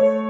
Thank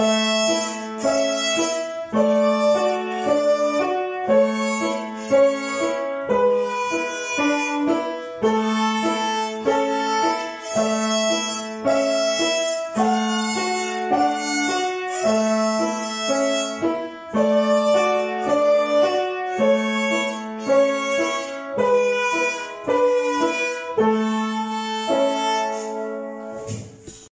Bye.